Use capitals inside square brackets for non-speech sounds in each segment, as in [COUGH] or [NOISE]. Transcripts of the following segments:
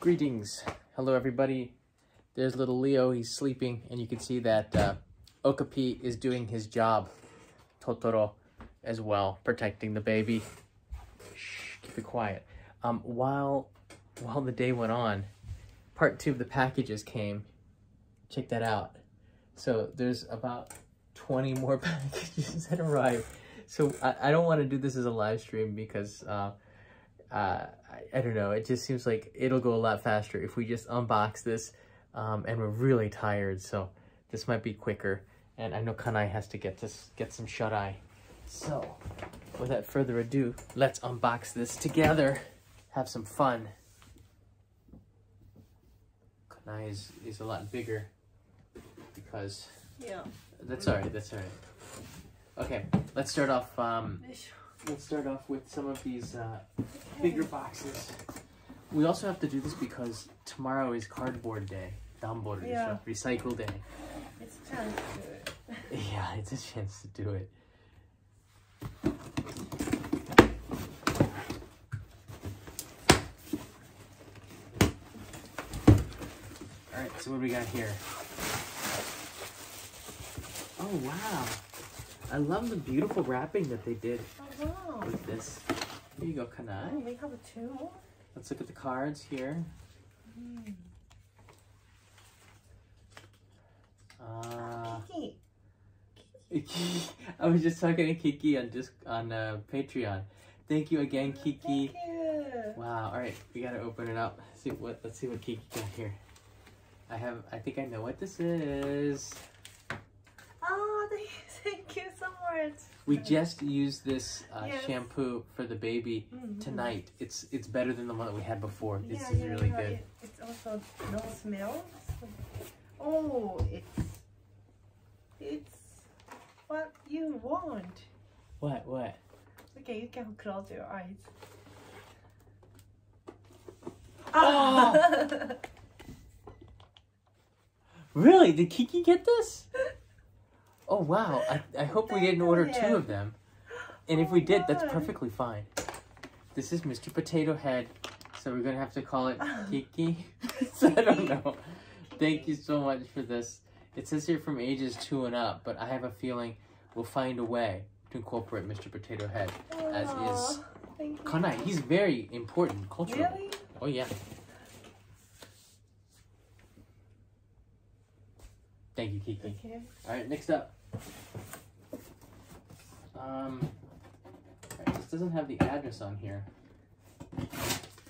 Greetings. Hello, everybody. There's little Leo. He's sleeping, and you can see that uh, Okapi is doing his job. Totoro as well, protecting the baby. Shh, keep it quiet. Um, while while the day went on, part two of the packages came. Check that out. So there's about 20 more [LAUGHS] packages that arrived. So I, I don't want to do this as a live stream because uh, uh, I, I don't know. It just seems like it'll go a lot faster if we just unbox this. Um, and we're really tired, so this might be quicker. And I know Kanae has to get this, get some shut eye. So, without further ado, let's unbox this together. Have some fun. Kanae is, is a lot bigger because Yeah. that's alright, that's alright. Okay, let's start off, um, let's start off with some of these, uh, bigger boxes. We also have to do this because tomorrow is cardboard day. Danboru Yeah. recycle day. It's time to do it. [LAUGHS] [LAUGHS] Yeah, it's a chance to do it. Alright, so what do we got here? Oh wow. I love the beautiful wrapping that they did wow. with this. Here you go, Oh, Kanae. we have two more. Let's look at the cards here. Uh, Kiki. [LAUGHS] I was just talking to Kiki on just on uh, Patreon. Thank you again, Kiki. Thank you. Wow. All right, we gotta open it up. See what? Let's see what Kiki got here. I have. I think I know what this is. Oh, [LAUGHS] thank you so much. We just used this uh, Yes. shampoo for the baby Mhm. tonight. It's it's better than the one that we had before. This is yeah, really yeah, good. it- it's also no smell. so- Oh, it's it's what you want. What? What? Okay, you can close your eyes. Oh! [LAUGHS] Really? Did Kiki get this? [LAUGHS] Oh wow! I, I hope we didn't order two of them. And if we oh, did, that's perfectly fine. This is Mr. Potato Head, so we're gonna have to call it [LAUGHS] Kiki. [LAUGHS] so I don't know. Thank you so much for this. It says here from ages two and up, but I have a feeling we'll find a way to incorporate Mr. Potato Head as is. Aw, Thank you. Kanae. He's very important culturally. Really? Oh yeah. Thank you, Kiki. Okay. All right, next up. Um, this doesn't have the address on here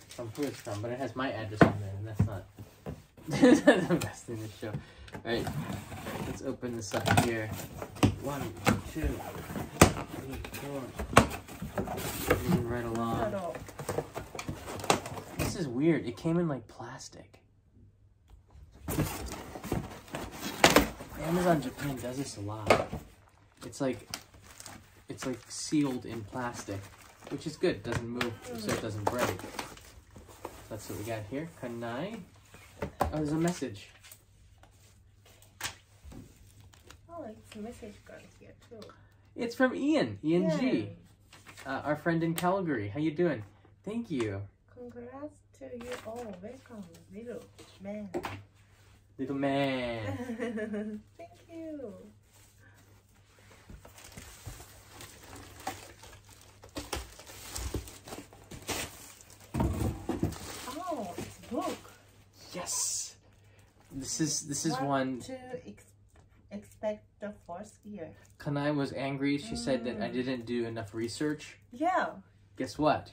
from who it's from, but it has my address on there, and that's not [LAUGHS] the best thing to show. All right, let's open this up here. One, two, three, four. Moving right along. This is weird. It came in like plastic. Amazon Japan does this a lot. It's like it's like sealed in plastic, which is good. It doesn't move so it doesn't break. That's what we got here. Kanae. Oh, there's a message. Oh, it's a message card here too. It's from Ian. Ian G. Uh, our friend in Calgary. How you doing? Thank you. Congrats to you. all. welcome, little man. Little man. [LAUGHS] Thank you. Oh, it's a book. Yes. This is this is What one to ex- expect the first year. Kanae was angry. She said that I Mm. didn't do enough research. Yeah. Guess what?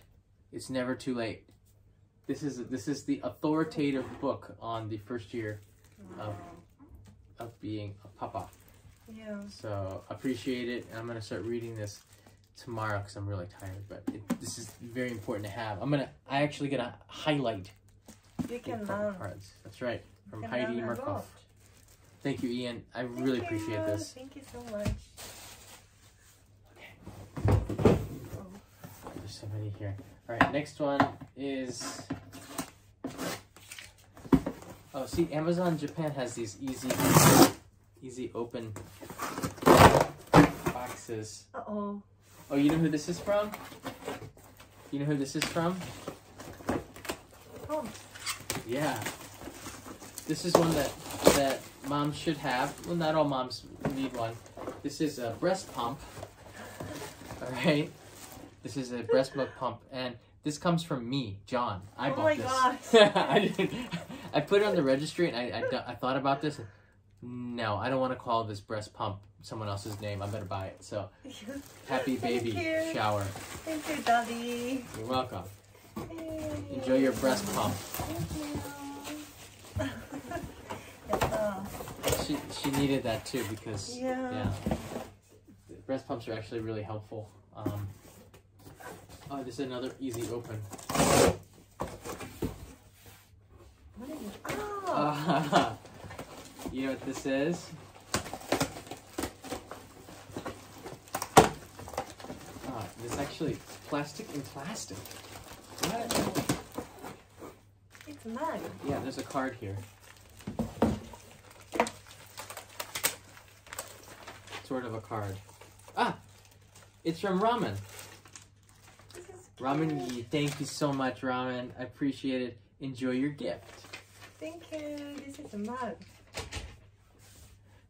It's never too late. This is this is the authoritative book on the first year Oh. of being a papa. Yeah. So appreciate it. I'm gonna start reading this tomorrow because I'm really tired. But it, this is very important to have. I'm gonna I actually gonna highlight You can learn. parts. That's right. From Heidi Murkoff. Thank you, Ian. I really Thank appreciate this. Thank you so much. Okay. There's somebody here. All right, next one is. Oh, see, Amazon Japan has these easy, easy open boxes. Uh oh. Oh, you know who this is from? You know who this is from? Oh, Yeah. This is one that that moms should have. Well, not all moms need one. This is a breast pump. All right. This is a breast milk pump, and this comes from me, John. I Oh bought my this. gosh. [LAUGHS] I didn't. I put it on the registry, and I, I, I thought about this. No, I don't want to call this breast pump someone else's name. I'm gonna buy it. So, [LAUGHS] happy baby Thank shower. Thank you, Daddy. You're welcome. Hey. Enjoy your breast pump. You. [LAUGHS] she she needed that too because yeah. yeah. breast pumps are actually really helpful. Um, oh, this is another easy open. Uh, [LAUGHS] you know what this is? Uh, this is actually plastic and plastic. What? ー It's mug. Yeah, there's a card here. Sort of a card. Ah! It's from Ramen. Ramen. Yi, thank you so much, Ramen. I appreciate it. Enjoy your gift. Thank you. Look at the mug.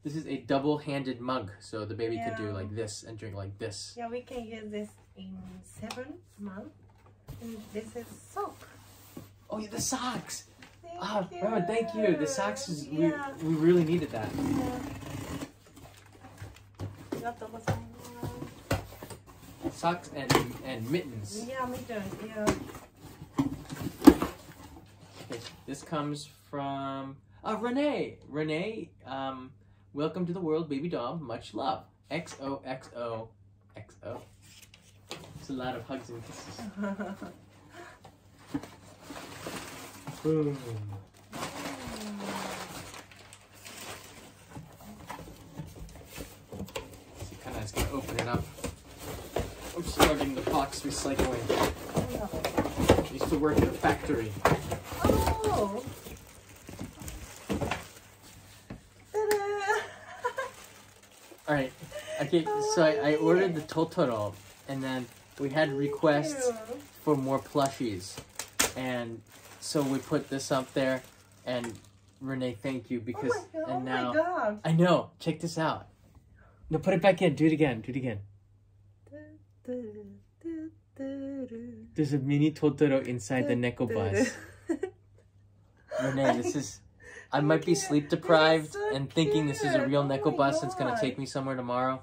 This is a double-handed mug, so the baby yeah. could do like this and drink like this. Yeah, we can use this in seven months. And this is sock. Oh, yeah, the socks. Thank oh, you. Mama, thank you. The socks, is, yeah. we, we really needed that. Yeah. Socks and, and mittens. Yeah, mittens, yeah. Okay, this comes from uh, Renee. Renee, um, welcome to the world, baby doll. Much love. XOXO XO. It's a lot of hugs and kisses. [LAUGHS] Boom. So kind of just gonna open it up. I'm starting the box recycling. I used to work at a factory. oh. Ta-da! All right. Okay, so I, I ordered the Totoro, and then we had requests for more plushies, and so we put this up there. And Renee, thank you because oh my god. Oh and oh now god. I know. Check this out. No, put it back in. Do it again. Do it again. There's a mini Totoro inside the Neko bus. [LAUGHS] Renee, this is. I might be sleep deprived so and thinking this is a real Oh Neko my bus and it's gonna take me somewhere tomorrow.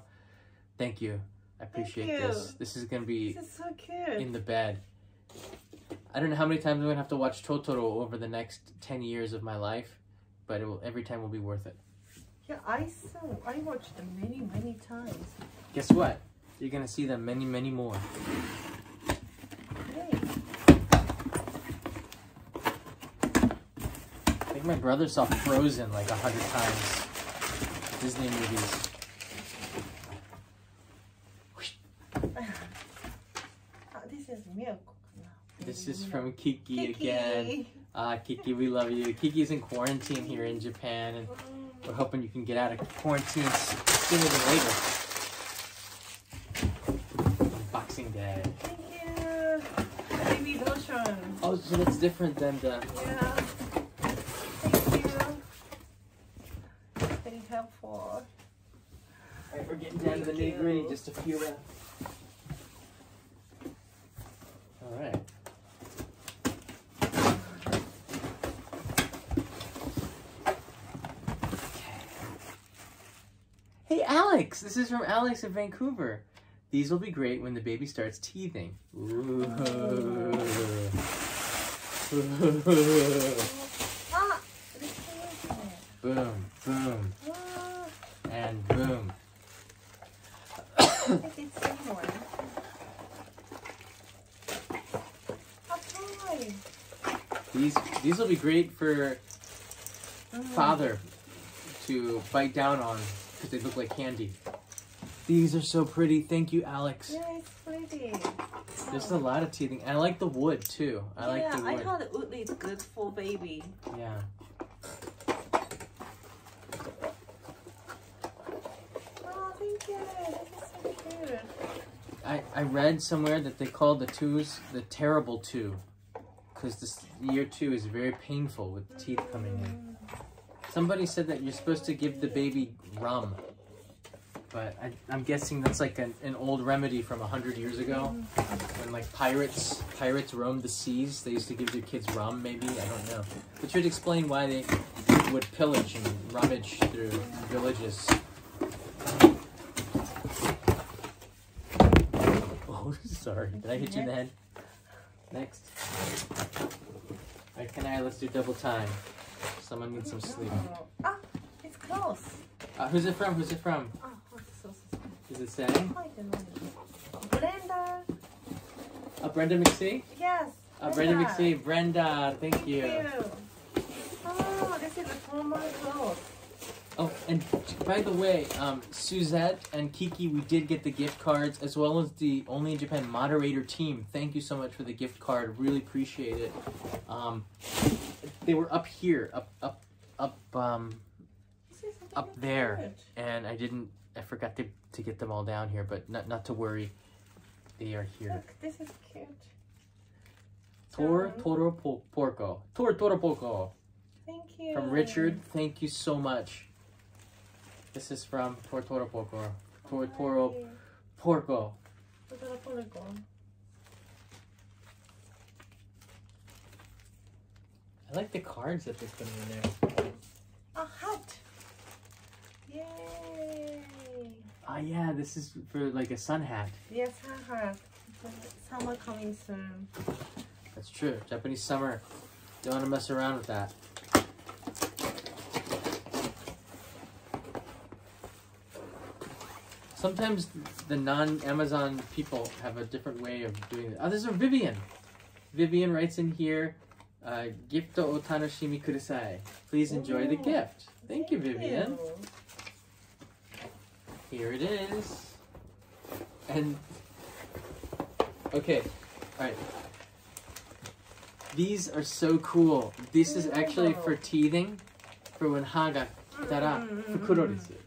Thank you. I appreciate you. this. This is gonna be This is so cute. in the bed. I don't know how many times I'm gonna have to watch Totoro over the next ten years of my life, but it will every time will be worth it. yeah, I saw. I watched them many, many times. Guess what? You're gonna see them many, many more. Yay. I think my brother saw Frozen like a hundred times. Disney movies. Ah, this is milk. This is from Kiki, again. Ah, Kiki, we love you. Kiki's in quarantine here in Japan, and we're hoping you can get out of quarantine sooner than later. Boxing Day. Thank you. Baby lotion. Oh, so that's different than the. Yeah. Thank you. Very helpful. Alright, we're getting down to the Thank nitty gritty. Just a few left. All right. Hey Alex, this is from Alex in Vancouver. These will be great when the baby starts teething. Ooh. Boom, boom, and boom. These these will be great for father to bite down on because they look like candy. These are so pretty. Thank you, Alex. Yeah, it's pretty. There's a lot of teething. I like the wood too. I like yeah, the I wood. heard wood is good for baby. Yeah. Oh, thank you. This is so cute. I, I read somewhere that they call the twos the terrible two. because this year two is very painful with the teeth coming in. Mm. Somebody said that you're supposed to give the baby rum, but I, I'm guessing that's like an, an old remedy from a hundred years ago, when like pirates pirates roamed the seas. They used to give their kids rum, maybe I don't know. Which would explain why they would pillage and rummage through villages. [LAUGHS] Oh, sorry. Did I hit you in the head? Next. Alright, can I? Let's do double time. Someone needs some sleep. Ah, it's close. Uh, who's it from? Who's it from? Oh, so, so, so. Is it saying? Brenda. Uh, Brenda McSee? Yes. Uh, Brenda. Brenda McSee. Brenda, thank, thank you. you. Oh, this is a formal clothes. And by the way, um, Suzette and Kiki, we did get the gift cards as well as the Only in Japan moderator team. Thank you so much for the gift card. Really appreciate it. Um, they were up here, up, up, up, um, This is really Up there. and I didn't, I forgot to, to get them all down here, but not, not to worry. They are here. Look, this is cute. Tor. Toro po- Porco. Tor Toro Porco. Thank you. From Richard, thank you so much. This is from Tor Toro Porco. Tor Toro Hi. Porco. Totoro Porco. I like the cards that they're putting in there. A hat. Yay. Ah, yeah, this is for like a sun hat. Yes, a hat. Summer coming soon. That's true. Japanese summer. Don't want to mess around with that. Sometimes the non-Amazon people have a different way of doing it. Oh, this is Vivian. Vivian writes in here, uh, "Gift o tanoshimi kudasai." Please enjoy the gift. Thank you, Vivian. Here it is. And okay, all right. These are so cool. This is actually for teething, for when haga kitara fukuro desu.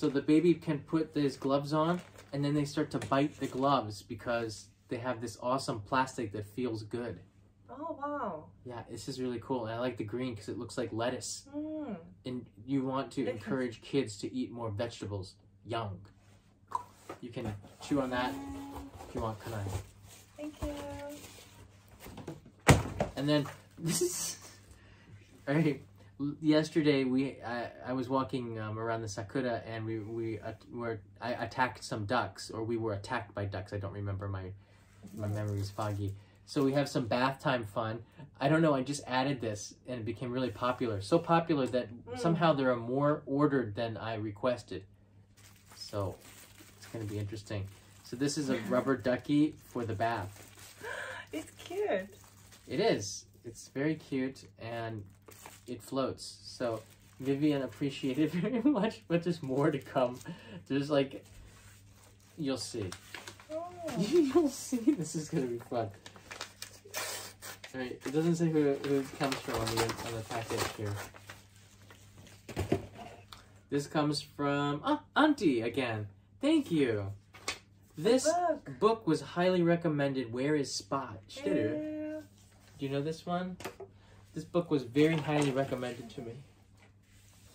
So the baby can put these gloves on, and then they start to bite the gloves because they have this awesome plastic that feels good. Oh wow. Yeah, this is really cool, and I like the green because it looks like lettuce. Mm. And you want to encourage kids to eat more vegetables young. You can chew on that if you want Kanae. Thank you. And then [LAUGHS] this is right. Yesterday we I, I was walking um, around the sakura and we we uh, were I attacked some ducks or we were attacked by ducks. I don't remember my my memory is foggy. So we have some bath time fun. I don't know. I just added this and it became really popular. So popular that Mm. somehow there are more ordered than I requested. So it's gonna be interesting. So this is a rubber ducky for the bath. [GASPS] It's cute. It is. It's very cute and it floats. So Vivian appreciated [LAUGHS] very much, but there's more to come. There's like, you'll see. Oh. [LAUGHS] you'll see. This is gonna be fun. All right. It doesn't say who, who it comes from on the on the package here. This comes from ah, Auntie again. Thank you. This Look. book was highly recommended. Where is Spot? Eh, Do you know this one? This book was very highly recommended to me.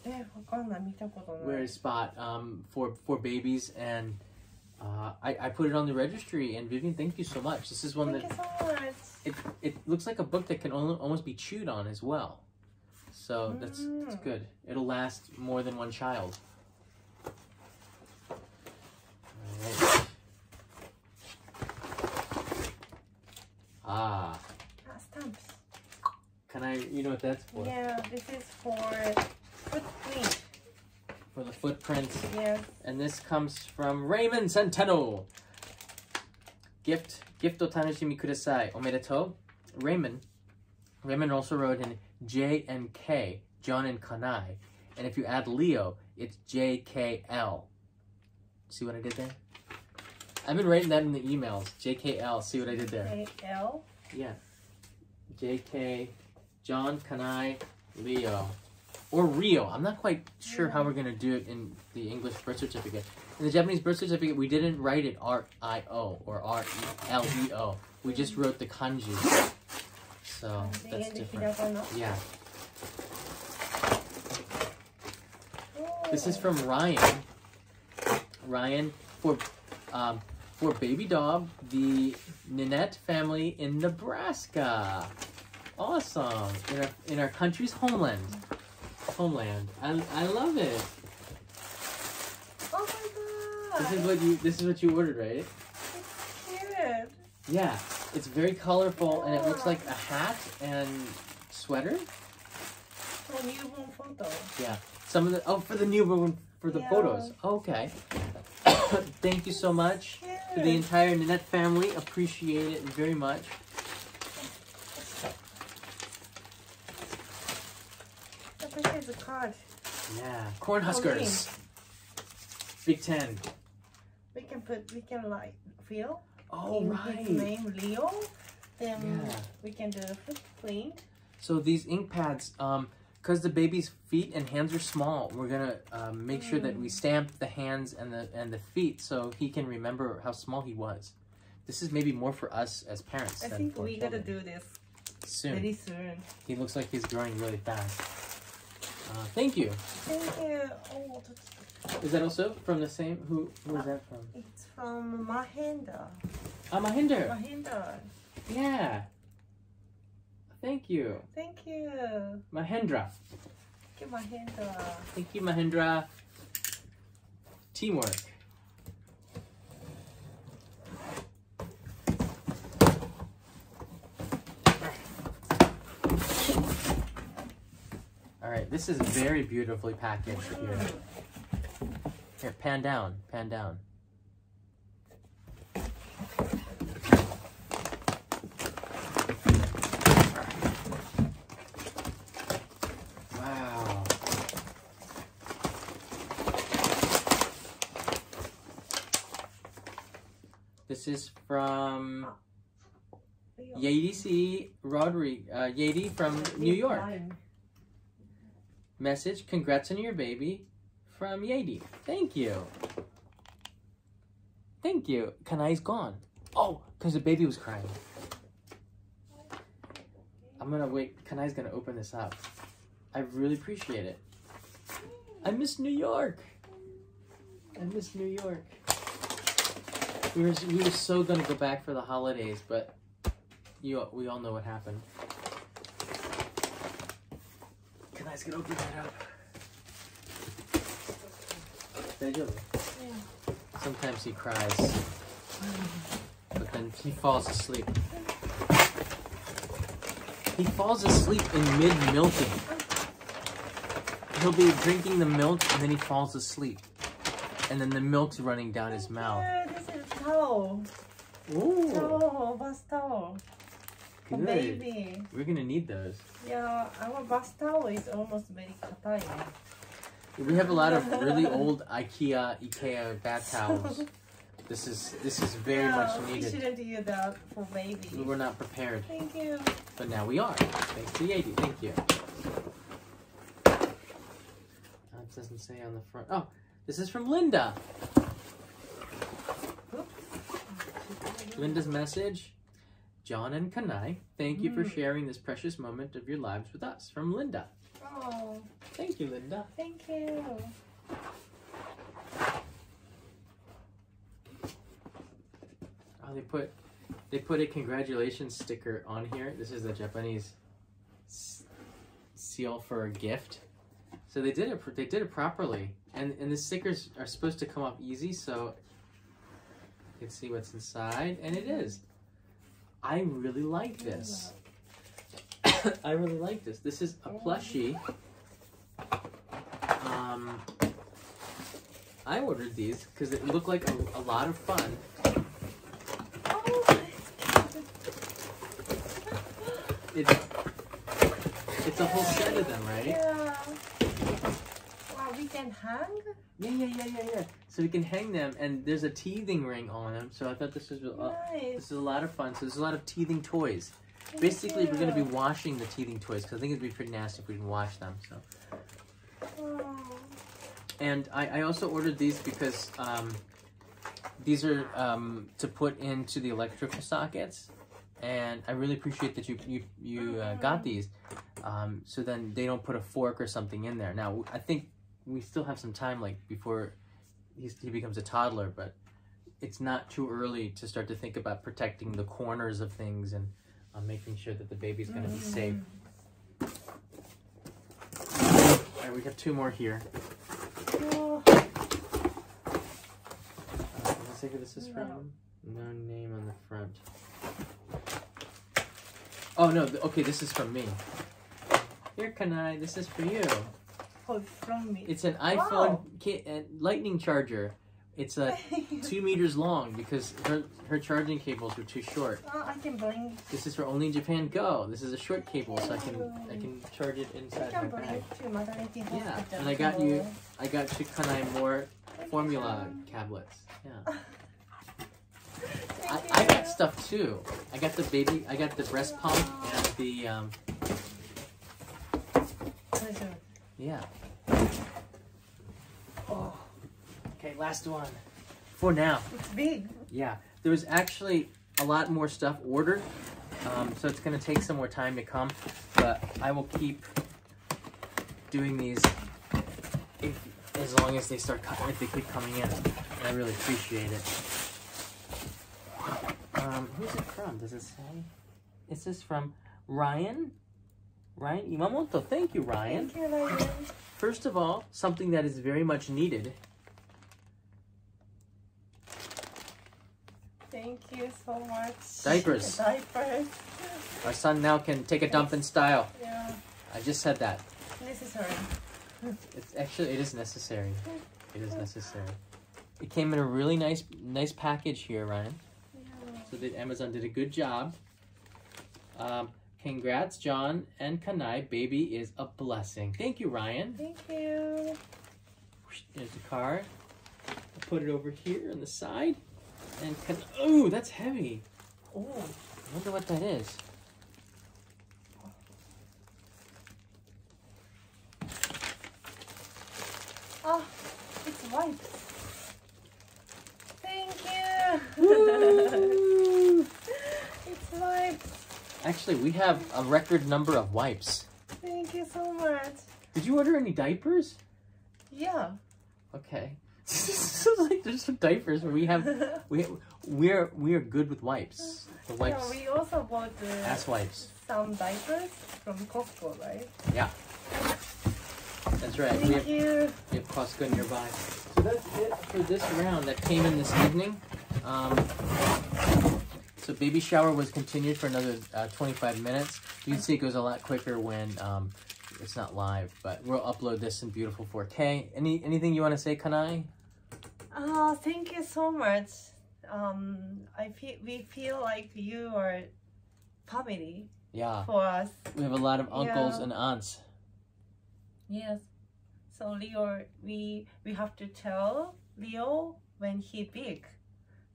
え、わかんない。見たことない。 Where is Spot? Um, for for babies, and uh, I I put it on the registry. And Vivian, thank you so much. This is one Thank that you so much. it it looks like a book that can only, almost be chewed on as well. So that's that's Mm. good. It'll last more than one child. Alright. Ah, Ah, stamps. can I? You know what that's for? Yeah, this is for footprint. For the footprints. Yes. And this comes from Raymond Centeno. Gift, gift o tanoshimi kudasai. Omedetou. Raymond. Raymond also wrote in J and K, John and Kanae. And if you add Leo, it's JKL. See what I did there? I've been writing that in the emails. JKL. See what I did there? JKL? Yeah. JK, John, Kanae, Leo. Or Rio. I'm not quite sure how we're going to do it in the English birth certificate. In the Japanese birth certificate, we didn't write it R-I-O or R-E-L-E-O. We just wrote the kanji. So, that's different. Yeah. This is from Ryan. Ryan, for, um, for Baby Dog, the Ninette family in Nebraska. Awesome. In our in our country's homeland. Homeland. I, I love it. Oh my god! This is what you this is what you ordered, right? It's cute. Yeah. It's very colorful and it looks like a hat and sweater. For newborn photo. Yeah. Some of the oh for the newborn for the Yeah. photos. Oh, okay. [COUGHS] Thank you so much to the entire Nanette family. Appreciate it very much. I appreciate the card. Yeah. Cornhuskers. Big Ten. We can put, we can like feel Oh in right. his name Leo. Then Yeah. we can do the foot clean. So these ink pads, um, because the baby's feet and hands are small, we're gonna um, make sure that we stamp the hands and the and the feet so he can remember how small he was. This is maybe more for us as parents I than think for we gotta do this soon. very soon. He looks like he's growing really fast. Uh, thank you. Thank you. Oh, that's, Is that also from the same? Who who is that from? it's from Mahenda. Ah, Mahinder. Mahenda. Yeah. Thank you, Thank you. Mahendra. Thank you, Mahenda. Thank you, Mahendra. Teamwork. Right, this is very beautifully packaged here. Here, pan down, pan down. Wow. This is from Leo. Yadi C. Rodriguez, uh, Yadi from New York. Message, congrats on your baby from Yadi. Thank you. Thank you. Kanae's gone. Oh, because the baby was crying. I'm gonna wait. Kanae's gonna open this up. I really appreciate it. I miss New York. I miss New York. We were we were so gonna go back for the holidays, but you we all know what happened. guys can open that up. Yeah. Sometimes he cries, but then he falls asleep. He falls asleep in mid-milking. He'll be drinking the milk, and then he falls asleep. And then the milk's running down his mouth. This is towel. Ooh. Towel, what's? Good. baby. We're gonna need those. Yeah, our bath towel is almost very katai. We have a lot of [LAUGHS] really old IKEA, IKEA bath towels. [LAUGHS] This is this is very much We shouldn't do that for baby. We were not prepared, Thank you. but now we are. Thanks to Yadi. Thank you. Uh, it doesn't say on the front. Oh, this is from Linda. Linda's message. John and Kanae, thank you for Mm. sharing this precious moment of your lives with us. From Linda. Oh, Thank you, Linda. thank you. Oh, they put they put a congratulations sticker on here. This is the Japanese seal for a gift. So they did it. They did it properly, and and the stickers are supposed to come off easy, so you can see what's inside, and it is. I really like this. [COUGHS] I really like this. This is a plushie. Um, I ordered these because it looked like a, a lot of fun. It's it's a whole set of them, right? yeah. We can hang? Yeah, yeah, yeah, yeah, yeah. So we can hang them, and there's a teething ring on them. So I thought this was uh, Nice. this is a lot of fun. So there's a lot of teething toys. Thank Basically, we're gonna be washing the teething toys because I think it'd be pretty nasty if we didn't wash them. So, Oh, and I, I also ordered these because um, these are um, to put into the electrical sockets. and I really appreciate that you you you uh, got these. Um, so then they don't put a fork or something in there. Now I think we still have some time, like before he's, he becomes a toddler, but it's not too early to start to think about protecting the corners of things and uh, making sure that the baby's going to be safe. All right, we have two more here. Oh, Uh, let's see who this is No. from. No name on the front. Oh no! th- Okay, this is from me. Here, Kanae. This is for you. From me. It's an iPhone ki- uh, Lightning charger. It's uh, [LAUGHS] two meters long because her her charging cables were too short. Oh, I can bring. This is for only in Japan Go. This is a short cable, so I can I can charge it inside my can bring bag. it to maternity Yeah, and I got you- I got Shikanai more formula tablets. Yeah. [LAUGHS] I, I got stuff too. I got the baby. I got the breast pump and the um. Pleasure. Yeah. Oh. Okay, last one. For now. It's big. Yeah. There was actually a lot more stuff ordered, um, so it's gonna take some more time to come. But I will keep doing these if, as long as they start coming. If they keep coming in, and I really appreciate it. Um, who's it from? Does it say? Is this from Ryan? Ryan Imamoto. Thank you, Ryan. Thank you, Ryan. First of all, something that is very much needed. Thank you so much. Diapers. [LAUGHS] Diapers. Our son now can take a dump in style. Yeah. I just said that. Necessary. It's actually it is necessary. It is necessary. [LAUGHS] It came in a really nice nice package here, Ryan. Yeah. So that Amazon did a good job. Um, congrats, John and Kanae. Baby is a blessing. Thank you, Ryan. Thank you. There's the card. I'll put it over here on the side. And oh, that's heavy. Oh. I wonder what that is. Oh, it's white. Thank you. Woo! it's white. Actually, we have a record number of wipes. Thank you so much. Did you order any diapers? Yeah. Okay. [LAUGHS] like there's some diapers. But we have [LAUGHS] we we're we're good with wipes. The wipes, Yeah, we also bought the, ass wipes. some diapers from Costco, right? Yeah. That's right. We have, Thank you. we have Costco nearby. So that's it for this round that came in this evening. Um, so baby shower was continued for another uh, 25 minutes. You can see it goes a lot quicker when um, it's not live, but we'll upload this in beautiful 4K. Any anything you want to say, Kanae? Oh, thank you so much. Um, I feel we feel like you are family Yeah, for us. we have a lot of uncles Yeah. and aunts. Yes. So Leo, we we have to tell Leo when he big.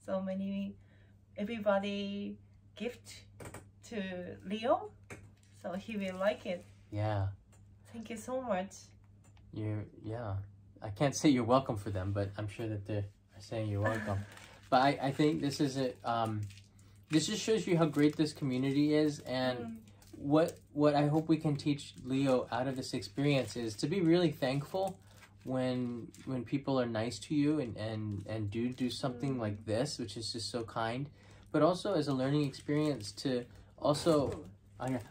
So many everybody gift to Leo, so he will like it. Yeah. Thank you so much. You're yeah. I can't say you're welcome for them, but I'm sure that they're saying you're welcome. [LAUGHS] but I, I think this is a um this just shows you how great this community is and Mm, what what I hope we can teach Leo out of this experience is to be really thankful when when people are nice to you and and and do do something Mm. like this, which is just so kind, but also as a learning experience to also.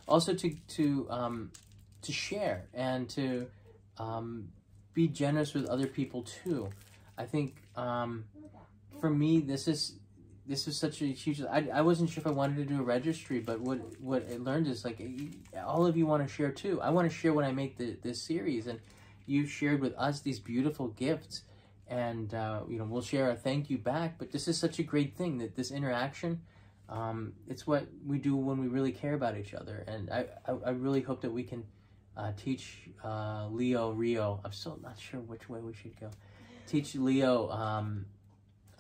Also to to um to share and to um be generous with other people too. I think um for me this is this is such a huge I, I wasn't sure if I wanted to do a registry, but what what I learned is like all of you want to share too. I want to share when I make the this series and you shared with us these beautiful gifts and uh, you know we'll share a thank you back but this is such a great thing that this interaction um, it's what we do when we really care about each other. And i, I, I really hope that we can uh, teach uh, leo rio i'm still not sure which way we should go teach leo um,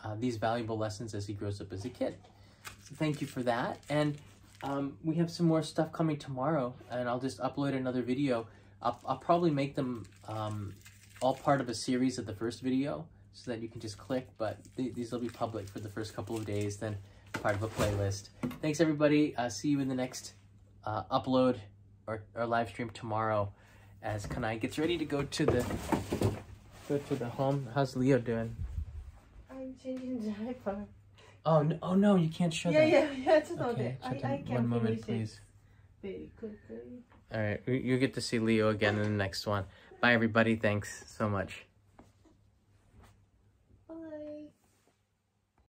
uh, these valuable lessons as he grows up as a kid. So thank you for that. And um, we have some more stuff coming tomorrow and i'll just upload another video. I'll, I'll probably make them um, all part of a series of the first video so that you can just click but th- these will be public for the first couple of days then part of a playlist. Thanks, everybody. Uh, see you in the next uh, upload or, or live stream tomorrow as Kanae gets ready to go to the go to the home. How's Leo doing? I'm changing the diaper. Oh no! Oh no! You can't show yeah, that. yeah, yeah. Just know Okay, I, I them. can one moment, please. very quickly. All right, you get to see Leo again in the next one. Bye, everybody. Thanks so much.